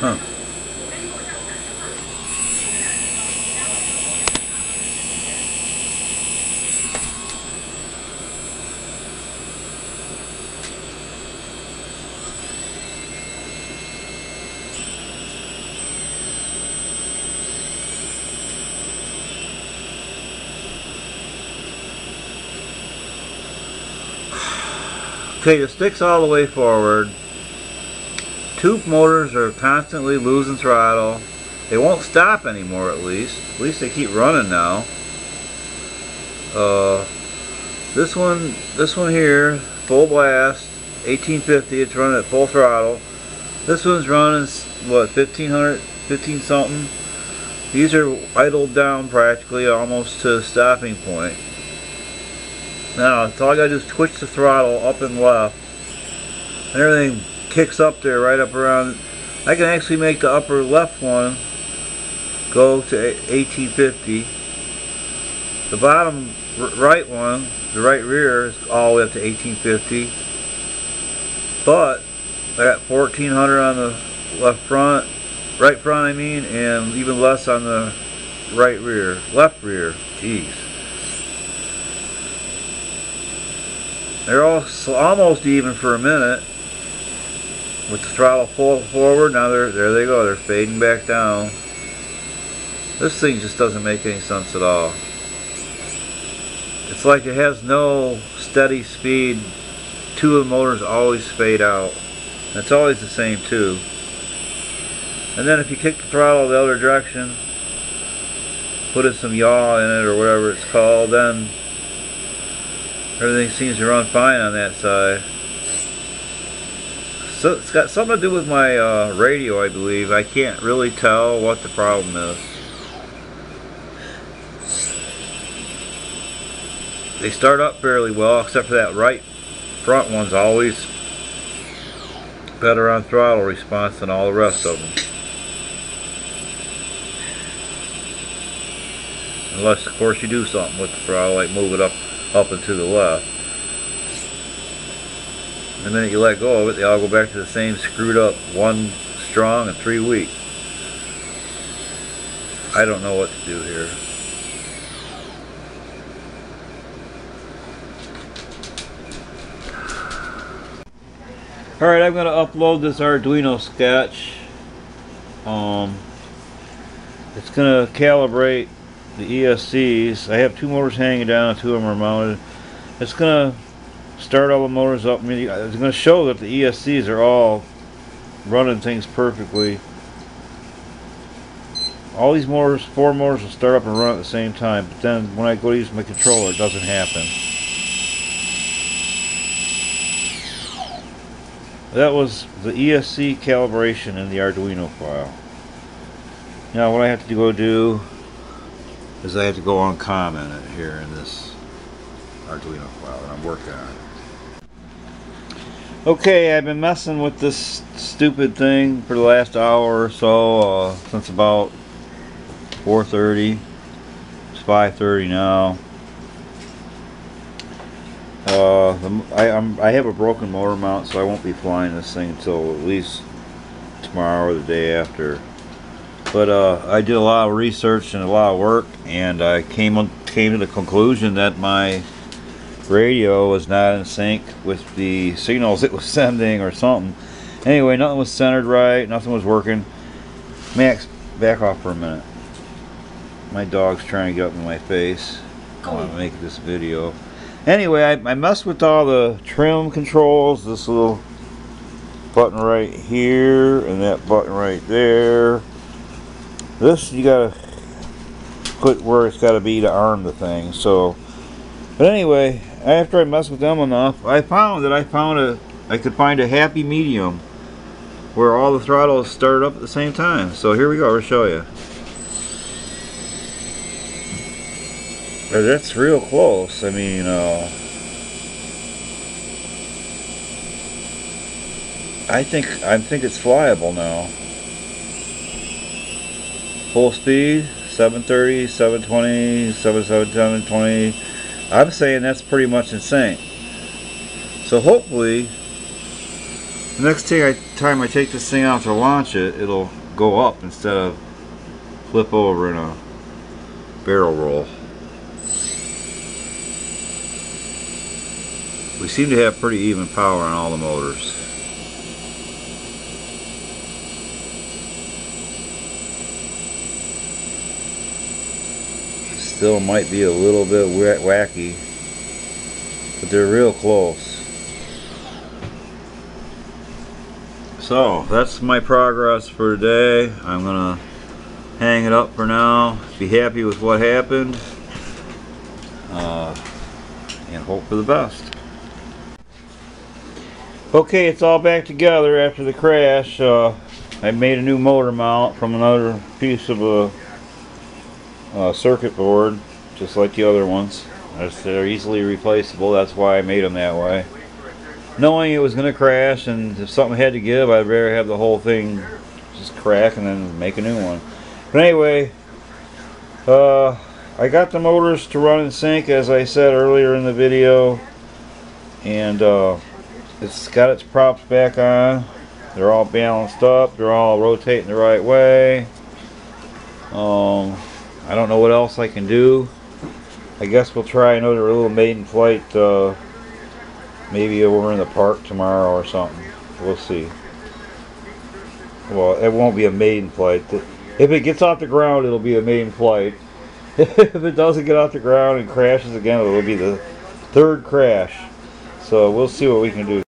Huh. Okay, the stick's all the way forward. Tube motors are constantly losing throttle. They won't stop anymore at least. At least they keep running now. Uh, this one, this one here, full blast, 1850, it's running at full throttle. This one's running, what, 1500, 15 something. These are idled down practically almost to a stopping point. Now, all I gotta do is twitch the throttle up and left. And everything kicks up there right up around. I can actually make the upper left one go to 1850. The bottom right one, the right rear, is all the way up to 1850. But I got 1400 on the left front, right front I mean, and even less on the right rear, left rear. Jeez. They're all almost even for a minute. With the throttle full forward, now they're there they go, they're fading back down. This thing just doesn't make any sense at all. It's like it has no steady speed. Two of the motors always fade out. It's always the same too. And then if you kick the throttle the other direction, put in some yaw in it or whatever it's called, then Everything seems to run fine on that side. So it's got something to do with my uh, radio, I believe. I can't really tell what the problem is. They start up fairly well, except for that right front one's always better on throttle response than all the rest of them. Unless, of course, you do something with the throttle, like move it up up and to the left. The minute you let go of it, they all go back to the same screwed up, one strong and three weak. I don't know what to do here. Alright, I'm going to upload this Arduino sketch. Um, it's going to calibrate the ESCs. I have two motors hanging down, two of them are mounted. It's going to start all the motors up. I mean, it's going to show that the ESCs are all running things perfectly. All these motors, four motors will start up and run at the same time, but then when I go to use my controller, it doesn't happen. That was the ESC calibration in the Arduino file. Now what I have to go do is I have to go uncomment it here in this Arduino file that I'm working on. Okay, I've been messing with this stupid thing for the last hour or so, uh, since about 4.30. It's 5.30 now. Uh, the, I, I have a broken motor mount, so I won't be flying this thing until at least tomorrow or the day after. But uh, I did a lot of research and a lot of work, and I came came to the conclusion that my radio was not in sync with the signals it was sending or something. Anyway, nothing was centered right, nothing was working. Max, back off for a minute. My dog's trying to get up in my face. I want to make this video. Anyway, I, I messed with all the trim controls. This little button right here and that button right there this you gotta put where it's gotta be to arm the thing. So, but anyway, after I messed with them enough, I found that I found a, I could find a happy medium where all the throttles started up at the same time. So here we go, I'll show you. That's real close. I mean, uh, I think I think it's flyable now full speed 730 720 720 I'm saying that's pretty much insane so hopefully The next time I take this thing out to launch it, it'll go up instead of flip over in a barrel roll. We seem to have pretty even power on all the motors. Still might be a little bit wacky, but they're real close. So that's my progress for today. I'm gonna hang it up for now. Be happy with what happened, uh, and hope for the best. Okay, it's all back together after the crash. Uh, I made a new motor mount from another piece of a, a circuit board, just like the other ones. They're easily replaceable, that's why I made them that way. Knowing it was going to crash and if something had to give I'd rather have the whole thing just crack and then make a new one. But anyway uh, I got the motors to run in sync as I said earlier in the video and uh, it's got its props back on. They're all balanced up. They're all rotating the right way. Um, I don't know what else I can do I guess we'll try another little maiden flight uh, maybe over in the park tomorrow or something. We'll see. Well, it won't be a maiden flight. If it gets off the ground, it'll be a maiden flight. if it doesn't get off the ground and crashes again, it'll be the third crash. So we'll see what we can do.